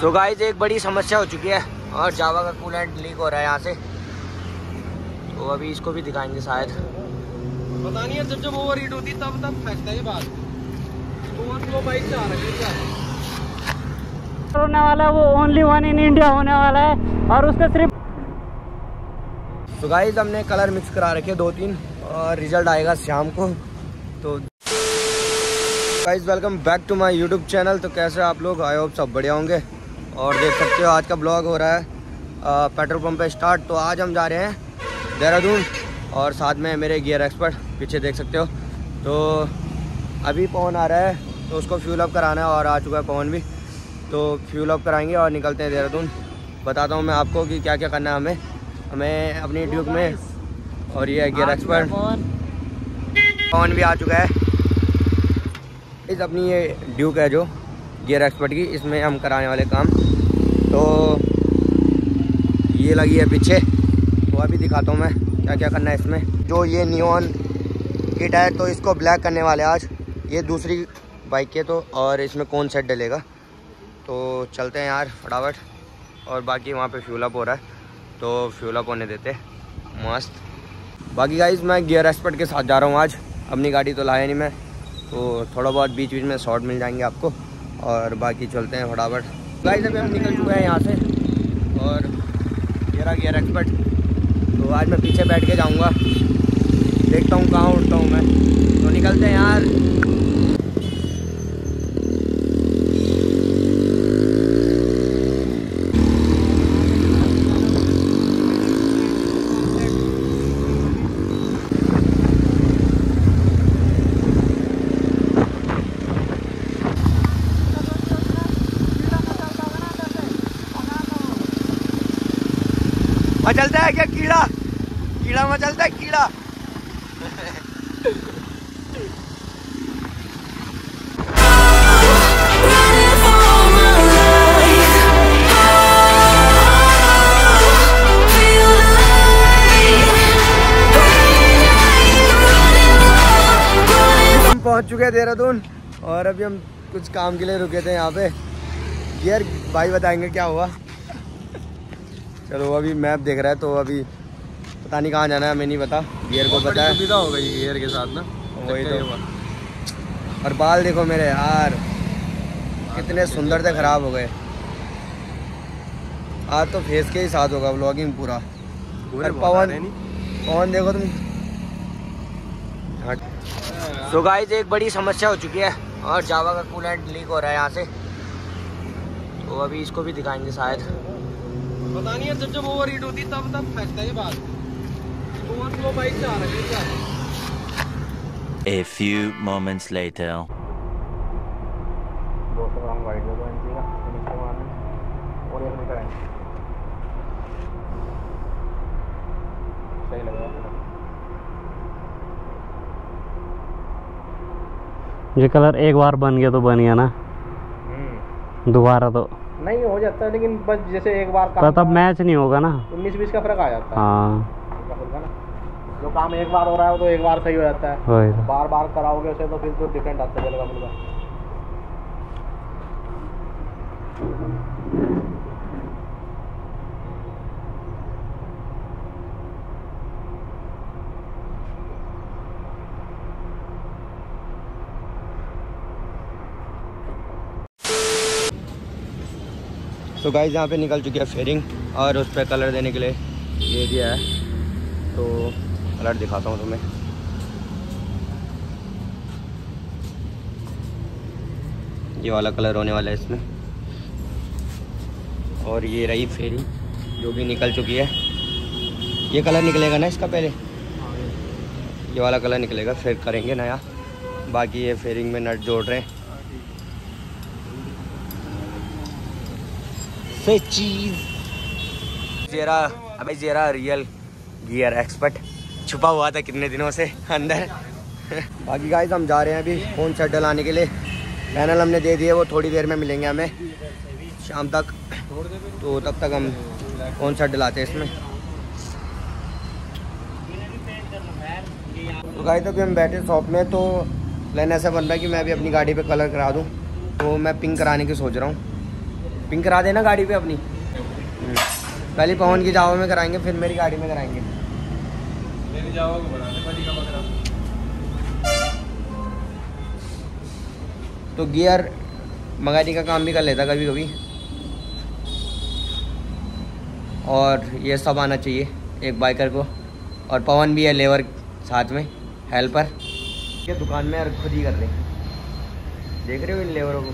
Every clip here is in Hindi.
तो गाइस एक बड़ी समस्या हो चुकी है और जावा का कूलेंट लीक हो रहा है यहाँ से। तो अभी इसको भी दिखाएँगे शायद। पता नहीं है जब जब ओवर हीट होती तब तब फंसता है ये बात। ओवर फ्लो बाइक से आ है होने वाला वो ओनली वन इन इंडिया होने वाला है और उसका सिर्फ़ तो गाइस हमने कलर मिक्स करा रखे दो तीन और रिज़ल्ट आएगा शाम को। तो guys welcome back to my YouTube channel तो कैसे आप लोग? आई होप सब बढ़िया होंगे। और देख सकते हो आज का ब्लॉग हो रहा है। पेट्रोल पंप पे स्टार्ट तो आज हम जा रहे हैं देहरादून। और साथ में मेरे गियर एक्सपर्ट पीछे देख सकते हो। तो अभी पवन आ रहा है तो उसको फ्यूल अप कराना है और आ चुका है पवन भी। तो फ्यूल अप कराएँगे और निकलते हैं देहरादून। बताता हूँ मैं आपको कि क्या क्या करना है हमें। हमें अपनी ड्यूक में और ये गियर एक्सपर्ट पवन भी आ चुका है। इस अपनी ये ड्यूक है जो गियर एक्सपर्ट की, इसमें हम कराने वाले काम। तो ये लगी है पीछे। तो अभी दिखाता हूँ मैं, क्या क्या करना है इसमें। जो ये नियॉन किट है तो इसको ब्लैक करने वाले आज। ये दूसरी बाइक के तो और इसमें कौन सेट डलेगा? तो चलते हैं यार, फटाफट। और बाकी वहाँ पे फ्यूल अप हो रहा है। तो फ्यूल अप होने देते मस्त। बाकी गाइज़ मैं गियर एक्सपर्ट के साथ जा रहा हूँ आज। अपनी गाड़ी तो लाया नहीं मैं। तो थोड़ा बहुत बीच बीच में शॉर्ट मिल जाएँगे आपको और बाकी चलते हैं फटाफट। गाइस अभी हम निकल चुके हैं यहाँ से और गेरा गियर एक्सपर्ट तो आज मैं पीछे बैठ के जाऊँगा। देखता हूँ कहाँ उठता हूँ मैं तो निकलते हैं यार मचलता है क्या कीड़ा? कीड़ा मचलता है कीड़ा? पहुँच चुके हैं देहरादून और अभी हम कुछ काम के लिए रुके थे यहाँ पे। यार भाई बताएँगे क्या हुआ? चलो अभी मैप देख रहा है तो अभी पता नहीं कहाँ जाना है हमें नहीं पता। गियर को पता है। सुविधा हो गई गियर के साथ ना। वही तो। और बाल देखो मेरे यार कितने सुंदर से खराब हो गए। आज तो फेस के ही साथ होगा ब्लॉगिंग पूरा। और पवन पवन देखो तुम। सो गाइस एक बड़ी समस्या हो चुकी है और जावा का कूलेंट लीक हो रहा है यहाँ से। तो अभी इसको भी दिखाएँगे शायद। पता नहीं है जब जब ओवर हीट होती तब तब फंसता है ये बात। ओवर फ्लो बाइक से आ रहा है क्या A few moments later. सही लगा ये कलर एक बार बन गया तो बन गया ना? दोबारा तो। नहीं हो जाता है लेकिन बस जैसे एक बार तो तब मैच नहीं होगा ना? उन्नीस बीस का फ़र्क आ जाता है। हाँ। ना? जो काम एक बार हो रहा है तो एक बार सही हो जाता है। तो। बार बार कराओगे उसे तो फिर तो डिफरेंट आता है हल्का तो गाइस यहाँ पे निकल चुकी है फेयरिंग और उस पर कलर देने के लिए ये दिया है। तो कलर दिखाता हूँ तुम्हें। ये वाला कलर होने वाला है इसमें। और ये रही फेयरिंग जो भी निकल चुकी है। ये कलर निकलेगा ना इसका पहले? ये वाला कलर निकलेगा, फिर करेंगे नया। बाकी ये फेयरिंग में नट जोड़ रहे हैं। से चीज़। जेरा, अबे जेरा रियल गियर एक्सपर्ट छुपा हुआ था कितने दिनों से अंदर। बाकी गाइस हम जा रहे हैं अभी फ़ोन सेट डलाने के लिए। पैनल हमने दे दिए वो थोड़ी देर में मिलेंगे हमें। शाम तक। तो तब तक हम फ़ोन सेट डलाते हैं इसमें। तो गाइस अभी हम बैठे शॉप में तो प्लान ऐसा बन रहा है कि मैं भी अपनी गाड़ी पे कलर करा दूँ। तो मैं पिंक कराने की सोच रहा हूँ। पिंक करा देना गाड़ी पे अपनी। पहले पवन की जावा में कराएँगे फिर मेरी गाड़ी में कराएँगे। मेरी जावा को बना दे का बकरा। तो गियर मंगानी का काम भी कर लेता कभी कभी और ये सब आना चाहिए एक बाइकर को। और पवन भी है लेबर साथ में हेल्पर ये दुकान में यार खुद ही कर रहे हैं। देख रहे हो इन लेबरों को?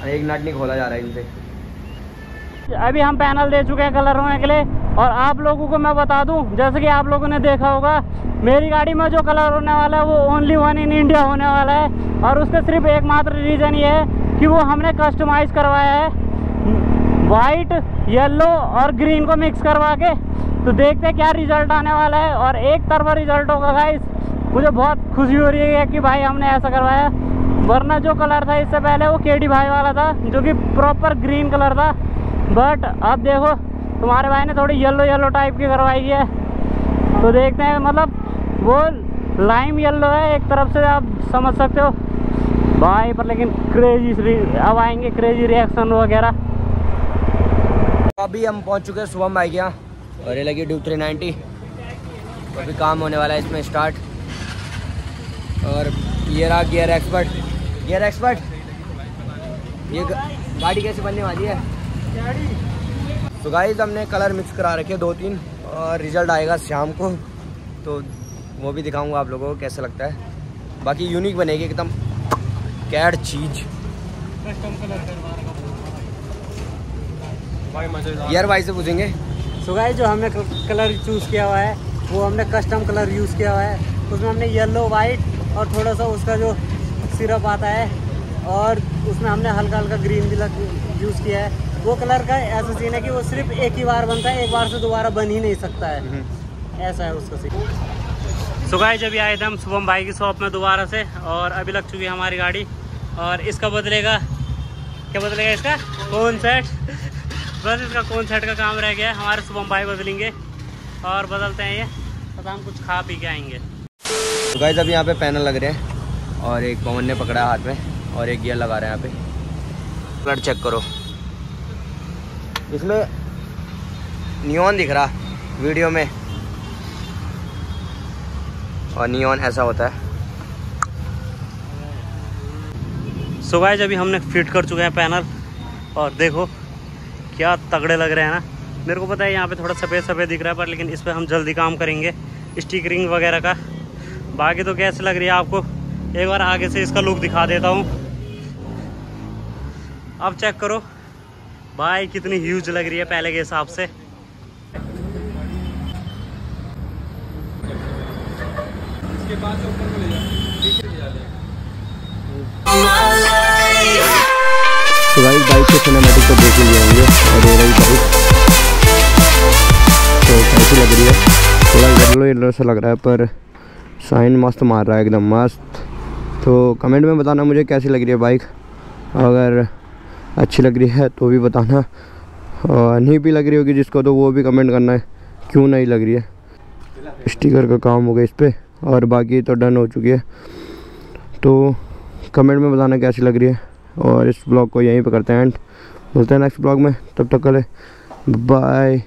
एक नट नहीं, खोला जा रहा है इनसे। अभी हम पैनल दे चुके हैं कलर होने के लिए, और आप लोगों को मैं बता दूँ, जैसे कि आप लोगों ने देखा होगा, मेरी गाड़ी में जो कलर होने वाला है, वो ओनली वन इन इंडिया होने वाला है, और उसका सिर्फ़ एकमात्र रीज़न ये है कि वो हमने कस्टमाइज़ करवाया है वाइट येलो और ग्रीन को मिक्स करवा के। तो देखते हैं क्या रिज़ल्ट आने वाला है, और एक तरफा रिज़ल्ट होगा गाइस मुझे बहुत खुशी हो रही है कि भाई हमने ऐसा करवाया। वरना जो कलर था इससे पहले वो केडी भाई वाला था, जो कि प्रॉपर ग्रीन कलर था। बट अब देखो, तुम्हारे भाई ने थोड़ी येलो येलो टाइप की करवाई है। तो देखते हैं मतलब वो लाइम येलो है एक तरफ़ से, आप समझ सकते हो। भाई, पर लेकिन क्रेजी अब आएँगे क्रेजी रिएक्शन वगैरह। अभी हम पहुँच चुके हैं शुभम भाई यहाँ, और ये लगी ड्यूब थ्री नाइन्टी अभी काम होने वाला है इसमें स्टार्ट और ये रहा गियर एक्सपर्ट गियर एक्सपर्ट ये गाड़ी कैसे बनने वाली है? तो गाइस हमने कलर मिक्स करा रखे दो तीन, और रिज़ल्ट आएगा शाम को। तो वो भी दिखाऊँगा आप लोगों को कैसा लगता है। बाकी यूनिक बनेगी एकदम। कैड चीज़ गियर भाई से पूछेंगे। सो गाइस जो हमने कलर चूज़ किया हुआ है, वो हमने कस्टम कलर यूज़ किया हुआ है। उसमें हमने येलो वाइट और थोड़ा सा उसका जो सिरप आता है और उसमें हमने हल्का हल्का ग्रीन भी यूज़ किया है। वो कलर का ऐसा सीन है कि वो सिर्फ़ एक ही बार बनता है एक बार से दोबारा बन ही नहीं सकता है। ऐसा है उसका सीन सुबह गाइस जब आए थे हम शुभम भाई की शॉप में दोबारा से और अभी लग चुकी है हमारी गाड़ी और इसका बदलेगा। क्या बदलेगा इसका? कौन सेट बस इसका कौन सेट का काम रह गया है। हमारे शुभम भाई बदलेंगे और बदलते हैं ये। पता हम कुछ खा पी के आएँगे। तो गाइस अभी यहाँ पे पैनल लग रहे हैं। और एक पवन ने पकड़ा हाथ में और एक गियर लगा रहे हैं यहाँ पे। कलर चेक करो। इसमें नियॉन दिख रहा वीडियो में। और नियॉन ऐसा होता है। सो गाइस अभी हमने फिट कर चुके हैं पैनल। और देखो, क्या तगड़े लग रहे हैं ना। मेरे को पता है यहाँ पे थोड़ा सफ़ेद सफ़ेद दिख रहा है, पर लेकिन इस पर हम जल्दी काम करेंगे। स्टिकरिंग वगैरह का। बाकी तो कैसे लग रही है आपको? एक बार आगे से इसका लुक दिखा देता हूँ। अब चेक करो। भाई, कितनी ह्यूज लग रही है पहले के हिसाब से। इसके बाद ऊपर को ले जा पीछे ले जा ले तो बाइक के सिनेमेटिक तो देख लिए होंगे। और ये रही बाइक तो कैसी लग रही है। थोड़ा येलो येलो सा लग रहा है, पर साइन मस्त मार रहा है, एकदम मस्त। तो कमेंट में बताना मुझे कैसी लग रही है बाइक। अगर अच्छी लग रही है तो भी बताना। और नहीं भी लग रही होगी जिसको तो वो भी कमेंट करना है, क्यों नहीं लग रही है। स्टिकर का काम हो गया इस पर और बाकी तो डन हो चुकी है। तो कमेंट में बताना कैसी लग रही है और इस ब्लॉग को यहीं पर करते हैं एंड। मिलते हैं नेक्स्ट ब्लॉग में, तब तक के लिए बाय।